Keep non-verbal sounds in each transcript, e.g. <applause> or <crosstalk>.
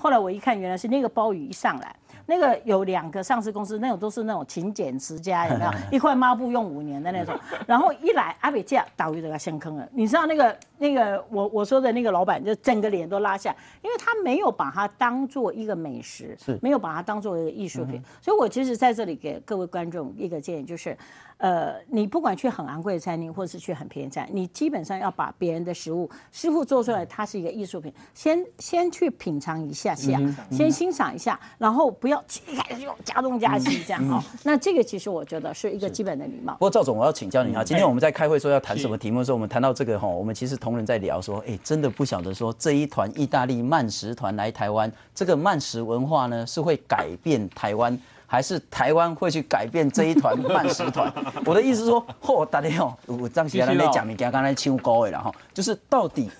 后来我一看，原来是那个鲍鱼一上来。那个有两个上市公司，那种都是那种勤俭持家，<laughs> 有没有？一块抹布用五年的那种。<laughs> 然后一来阿北价，导游都要先坑了。你知道那个那个我我说的那个老板，就整个脸都拉下，因为他没有把它当做一个美食，是没有把它当做一个艺术品。所以我其实在这里给各位观众一个建议，就是。呃，你不管去很昂贵的餐厅，或者是去很便宜餐，你基本上要把别人的食物师傅做出来，它是一个艺术品，先先去品尝一下下，先欣赏一下，然后不要一开始就加东加西这样哈。那这个其实我觉得是一个基本的礼貌。不过赵总，我要请教你啊，今天我们在开会说要谈什么题目的时候，我们谈到这个哈，我们其实同仁在聊说，哎，真的不晓得说这一团意大利慢食团来台湾，这个慢食文化呢是会改变台湾。还是台湾会去改变这一团慢食团？<laughs> 我的意思是说，嚯，大家哦，我张先生在讲，你刚刚才唱歌的了哈，就是到底。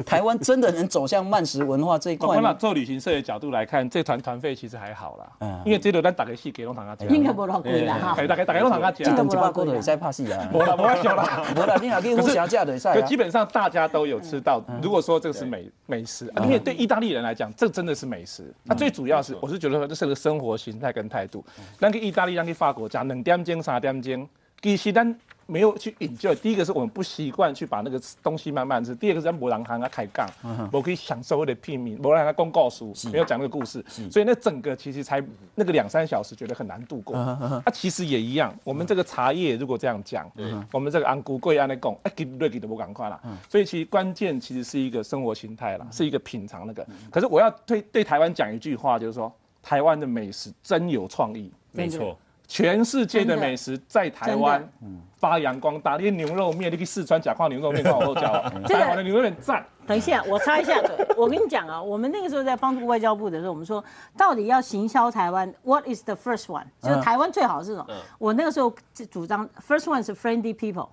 <laughs> 台湾真的能走向慢食文化这一块吗？做旅行社的角度来看，这团团费其实还好啦。嗯，因为这个咱打个戏给龙堂阿姐，应该不老贵啦哈。大概大概龙堂阿姐，这几百块都会使拍戏啊。<laughs> 无啦，无啦，<laughs> 小啦，无啦，你也可以互相价的赛。基本上大家都有吃到。如果说这个是美美食，因为对意大利人来讲，这真的是美食。那最主要是，我是觉得这是个生活形态跟态度。那个意大利，那个法国家，两点钟、三点钟，其实咱。没有去引就，第一个是我们不习惯去把那个东西慢慢吃，第二个是在博朗行啊开杠，我可以享受我的片面，博朗他公告书没有讲那个故事，所以那整个其实才那个两三小时觉得很难度过。它其实也一样，我们这个茶叶如果这样讲，我们这个安菇贵安的贡，哎给瑞给的不赶快了，所以其实关键其实是一个生活形态了，是一个品尝那个。可是我要对对台湾讲一句话，就是说台湾的美食真有创意，没错。全世界的美食在台湾发扬光大，连牛肉面，你去四川假矿牛肉面，看我都讲，<laughs> 台湾的牛肉面赞。等一下，我插一下嘴，<laughs> 我跟你讲啊，我们那个时候在帮助外交部的时候，我们说到底要行销台湾，What is the first one？就是台湾最好是什么？我那个时候主张，first one 是 friendly people。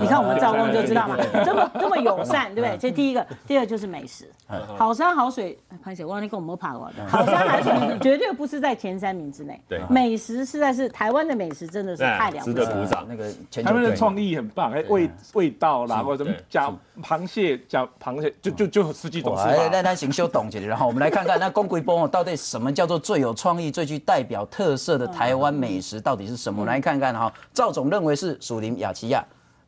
你看我们赵工就知道嘛，这么这么友善，<laughs> 对不对？这第一个，第二就是美食，好山好水。潘姐，我让你跟我们爬过的，好山好水绝对不是在前三名之内。对，美食实在是台湾的美食真的是太了不起，值得鼓掌。那个他们的创意很棒，哎，味味道啦，或者什么加螃蟹，加螃蟹就就就十几种吃法。那那行修懂起来，然后我们来看看那公龟波到底什么叫做最有创意、最具代表特色的台湾美食到底是什么？来看看哈，赵总认为是属林雅琪亚。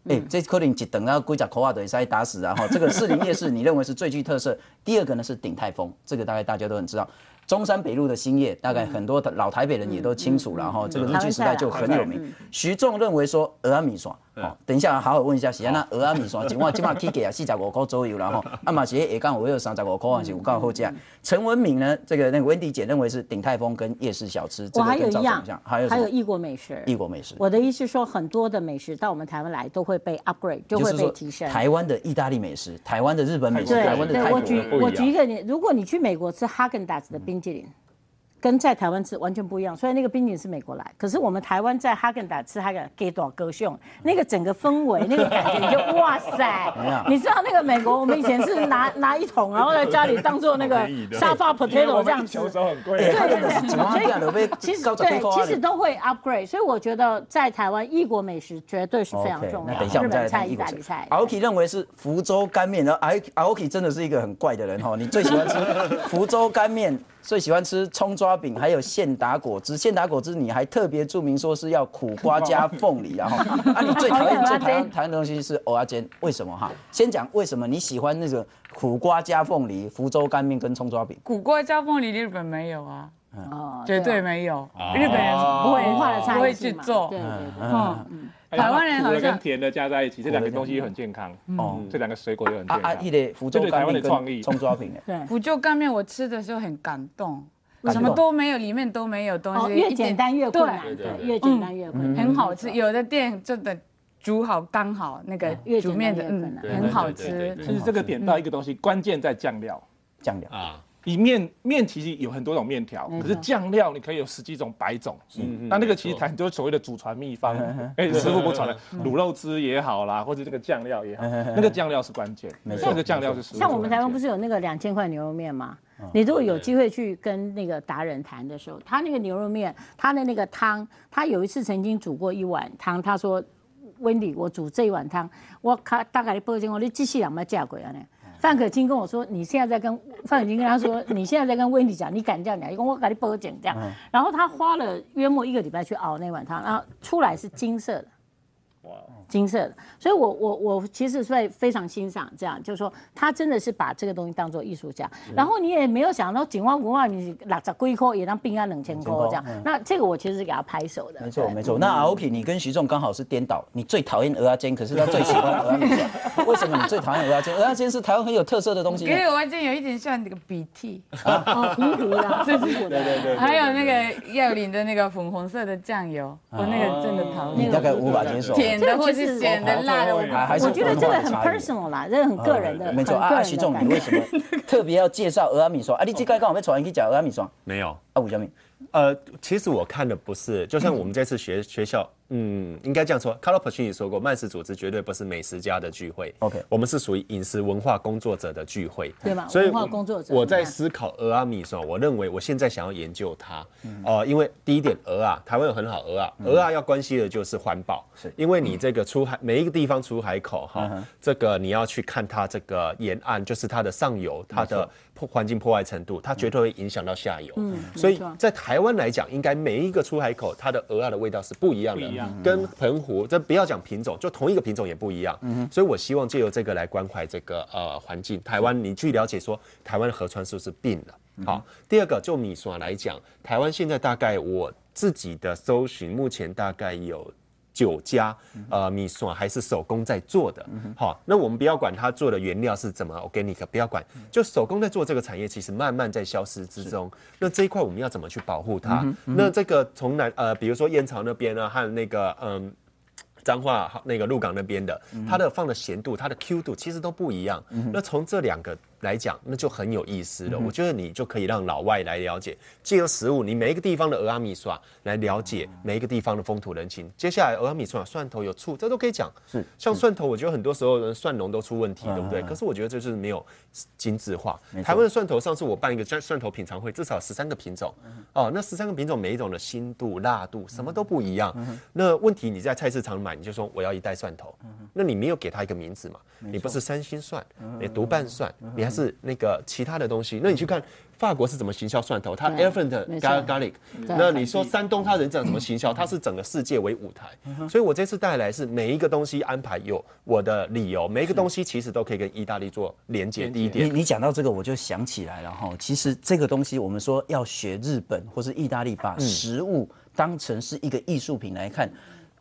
哎，这可能一等到龟甲口话的塞打死，然后 <laughs> 这个士林夜市，你认为是最具特色？第二个呢是鼎泰丰，这个大概大家都很知道。中山北路的兴业，大概很多的老台北人也都清楚，然后这个日据时代就很有名。徐仲认为说俄阿米爽。哦，等一下，好好问一下，是安那鹅阿米线，今晚今晚起价啊四十五块左右，然 <laughs> 后啊嘛是下港我有三十五块还是有够好价。陈文敏呢，这个那个温迪姐认为是鼎泰丰跟夜市小吃，我还有一样，还有还有异国美食，异国美食。我的意思说，很多的美食到我们台湾来都会被 upgrade，就会被提升。台湾的意大利美食，台湾的日本美食，台湾的泰国，我举我举一个你，如果你去美国吃哈根达斯的冰淇淋。跟在台湾吃完全不一样，虽然那个冰淇淋是美国来，可是我们台湾在哈根达吃哈根给多少歌颂，那个整个氛围，那个感觉你就哇塞！<laughs> 你知道那个美国，我们以前是拿拿一桶，然后在家里当做那个沙发 potato 这样子。球很贵。对对对，所以其实对，其实都会 upgrade，所以我觉得在台湾异国美食绝对是非常重要。日本菜、意大利菜。OK，认为是福州干面，然后 a o k 真的是一个很怪的人哈，你最喜欢吃福州干面。最喜欢吃葱抓饼，还有现打果汁。现打果汁你还特别注明说是要苦瓜加凤梨，然后啊，你最讨厌最讨厌的东西是蚵仔煎，为什么哈？先讲为什么你喜欢那个苦瓜加凤梨、福州干面跟葱抓饼。苦瓜加凤梨日本没有啊，哦，绝对没有，日本人不会文化的不会去做，对对对，嗯。台湾人好像跟甜的加在一起，这两个东西也很健康。哦，这两个水果也很健康。啊啊，一的福州干面跟葱抓饼。对，福州干面我吃的时候很感动，什么都没有，里面都没有东西。越简单越困难，对，越简单越困难。很好吃，有的店真的煮好刚好那个煮面的，嗯，很好吃。其实这个点到一个东西，关键在酱料，酱料。啊。以面面其实有很多种面条，可是酱料你可以有十几种百种。嗯那那个其实很多所谓的祖传秘方，哎，师傅不传的卤肉汁也好啦，或者这个酱料也好，那个酱料是关键。没错，那个酱料是。像我们台湾不是有那个两千块牛肉面吗？你如果有机会去跟那个达人谈的时候，他那个牛肉面，他的那个汤，他有一次曾经煮过一碗汤，他说：“温迪，我煮这一碗汤，我看，大概你报警我你机器人没价过啊呢。”范可清跟我说，你现在在跟范可清跟他说，你现在在跟温迪讲，你敢这样讲？因为我给你报警这样。然后他花了约莫一个礼拜去熬那碗汤，然后出来是金色的。哇。金色的，所以我我我其实会非常欣赏这样，就是说他真的是把这个东西当做艺术家，然后你也没有想到景观文化你六十龟块也当冰安冷千块这样，那这个我其实是给他拍手的。没错没错，那阿 OK 你跟徐仲刚好是颠倒，你最讨厌鹅阿煎，可是他最喜欢鹅阿煎 <laughs> 为什么你最讨厌鹅阿煎？鹅阿煎是台湾很有特色的东西。因为鹅阿煎有一点像那个鼻涕啊，糊糊的，对对对对。还有那个耀林的那个粉红色的酱油，我那个真的讨厌。你大概无法接受。甜的或是咸的辣。我觉得这个很 personal 啦，这个很个人的。没错啊，徐总，你为什么特别要介绍俄阿米霜？啊，你这刚刚我们传去讲俄阿米霜，没有啊，吴小敏。呃，其实我看的不是，就像我们这次学学校。嗯，应该这样说。Carlo a c i n i 说过，曼氏组织绝对不是美食家的聚会。OK，我们是属于饮食文化工作者的聚会，对吗？文化工作者。我在思考鹅啊米的时候，我认为我现在想要研究它。嗯呃，因为第一点，鹅啊，台湾有很好鹅啊，鹅啊要关系的就是环保。是，因为你这个出海每一个地方出海口哈，这个你要去看它这个沿岸，就是它的上游，它的破环境破坏程度，它绝对会影响到下游。嗯，所以在台湾来讲，应该每一个出海口，它的鹅啊的味道是不一样的，跟澎湖，这不要讲品种，就同一个品种也不一样。嗯所以我希望借由这个来关怀这个呃环境。台湾，你去了解说台湾的河川是不是病了？好，第二个就米索来讲，台湾现在大概我自己的搜寻，目前大概有。九家呃米索还是手工在做的，好，那我们不要管它做的原料是怎么 organic，不要管，就手工在做这个产业，其实慢慢在消失之中。那这一块我们要怎么去保护它？那这个从南呃，比如说燕巢那边呢，和那个嗯。彰化那个鹿港那边的，它的放的咸度、它的 Q 度其实都不一样。那从这两个来讲，那就很有意思了。我觉得你就可以让老外来了解，借由食物，你每一个地方的鹅阿米刷来了解每一个地方的风土人情。接下来鹅阿米刷蒜头有醋，这都可以讲。是像蒜头，我觉得很多时候人蒜农都出问题，对不对？可是我觉得这就是没有精致化。台湾的蒜头，上次我办一个蒜蒜头品尝会，至少十三个品种。哦，那十三个品种每一种的新度、辣度什么都不一样。那问题你在菜市场买。你就说我要一袋蒜头，那你没有给他一个名字嘛？你不是三星蒜，你独瓣蒜，你还是那个其他的东西？那你去看法国是怎么行销蒜头？它 elephant garlic。那你说山东他人讲怎么行销？它是整个世界为舞台。所以我这次带来是每一个东西安排有我的理由，每一个东西其实都可以跟意大利做连接。第一点，你你讲到这个我就想起来了哈，其实这个东西我们说要学日本或是意大利，把食物当成是一个艺术品来看。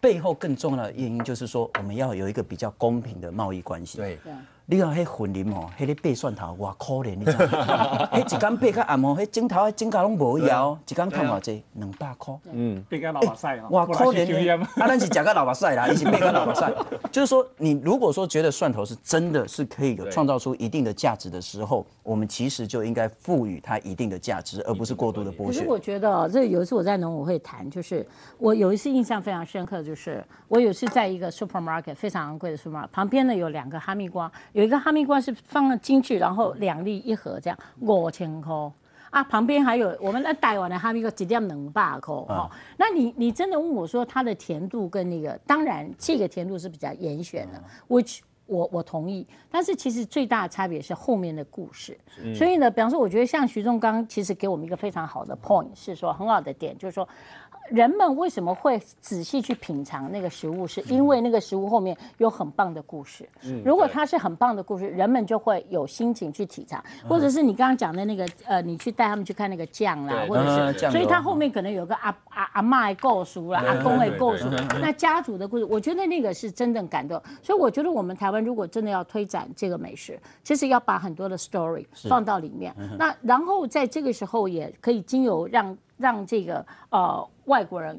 背后更重要的原因就是说，我们要有一个比较公平的贸易关系。对。你看迄混林哦，迄个白蒜头哇可怜，你知？<laughs> 迄一缸白个暗哦，迄整头迄整甲拢无要，一缸赚偌济？两百块。嗯，白个老白菜哦。哇 <laughs> 可怜啊，咱是食个老白菜啦，<laughs> 伊是白个老白菜。就是说，你如果说觉得蒜头是真的是可以有创造出一定的价值的时候，我们其实就应该赋予它一定的价值，而不是过度的剥削。可是我觉得，这有一次我在农委会谈，就是我有一次印象非常深刻，就是我有一次在一个 supermarket 非常昂贵的 supermarket 旁边呢有两个哈密瓜。有一个哈密瓜是放了进去，然后两粒一盒这样五千块。啊，旁边还有我们那台湾的哈密瓜几点两百块哈。那你你真的问我说它的甜度跟那个，当然这个甜度是比较严选的，which 我我同意，但是其实最大的差别是后面的故事。所以呢，比方说，我觉得像徐仲刚其实给我们一个非常好的 point，是说很好的点，就是说。人们为什么会仔细去品尝那个食物？是因为那个食物后面有很棒的故事。如果它是很棒的故事，人们就会有心情去体尝。或者是你刚刚讲的那个，呃，你去带他们去看那个酱啦，或者是，所以它后面可能有个阿阿阿妈的故事啦，阿公的故事，那家族的故事，我觉得那个是真正感动。所以我觉得我们台湾如果真的要推展这个美食，其实要把很多的 story 放到里面。那然后在这个时候也可以经由让。让这个呃外国人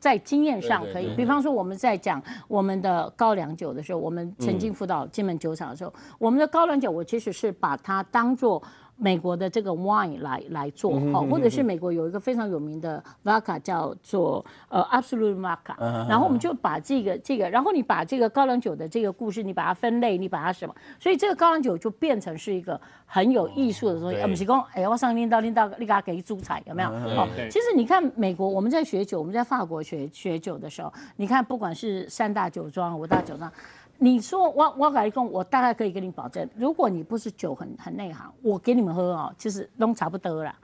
在经验上可以，比方说我们在讲我们的高粱酒的时候，我们曾经辅导金门酒厂的时候，我们的高粱酒我其实是把它当做。美国的这个 wine 来来做哈，或者是美国有一个非常有名的 vodka 叫做呃 absolute vodka，然后我们就把这个这个，然后你把这个高粱酒的这个故事，你把它分类，你把它什么，所以这个高粱酒就变成是一个很有艺术的东西。我们是讲哎，我上拎到拎到，你给他给猪彩有没有？哦，其实你看美国，我们在学酒，我们在法国学学酒的时候，你看不管是三大酒庄、五大酒庄。你说我我来讲，我大概可以给你保证，如果你不是酒很很内行，我给你们喝哦，其实都差不多了。